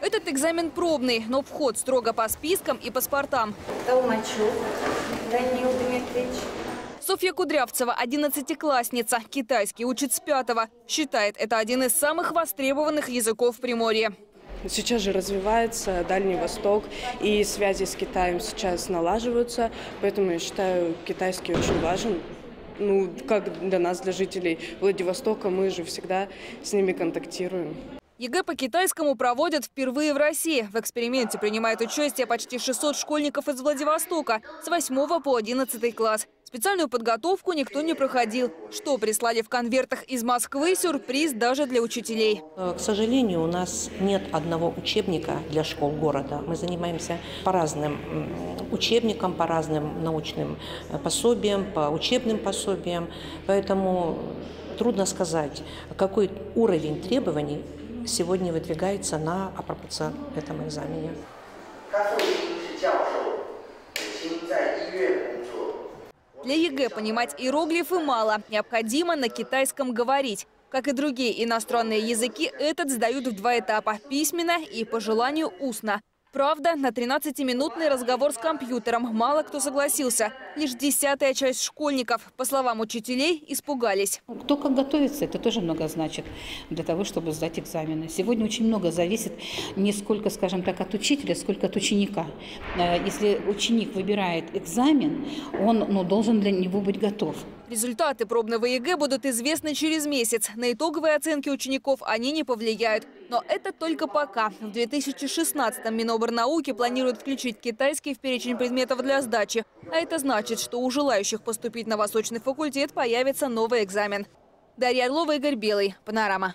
Этот экзамен пробный, но вход строго по спискам и паспортам. Толмачев Данил Дмитриевич. Софья Кудрявцева, 11-классница, китайский учит с пятого. Считает, это один из самых востребованных языков в Приморье. Сейчас же развивается Дальний Восток, и связи с Китаем сейчас налаживаются, поэтому я считаю, китайский очень важен. Ну, как для нас, для жителей Владивостока, мы же всегда с ними контактируем. ЕГЭ по китайскому проводят впервые в России. В эксперименте принимает участие почти 600 школьников из Владивостока с 8 по 11 класс. Специальную подготовку никто не проходил. Что прислали в конвертах из Москвы – сюрприз даже для учителей. Э, К сожалению, у нас нет одного учебника для школ города. Мы занимаемся по разным учебникам, по разным научным э, пособиям, по учебным пособиям. Поэтому трудно сказать, какой уровень требований сегодня выдвигается на апробационном этом экзамене. Для ЕГЭ понимать иероглифы мало. Необходимо на китайском говорить. Как и другие иностранные языки, этот сдают в два этапа – письменно и, по желанию, устно. Правда, на 13-минутный разговор с компьютером мало кто согласился. Лишь десятая часть школьников, по словам учителей, испугались. Кто как готовится, это тоже много значит для того, чтобы сдать экзамены. Сегодня очень много зависит не сколько, скажем так, от учителя, сколько от ученика. Э, Если ученик выбирает экзамен, он ну, должен для него быть готов. Результаты пробного ЕГЭ будут известны через месяц. На итоговые оценки учеников они не повлияют. Но это только пока. В 2016-м Минобрнауки планирует включить китайский в перечень предметов для сдачи. А это значит, что у желающих поступить на восточный факультет появится новый экзамен. Дарья Орлова, Игорь Белый. Панорама.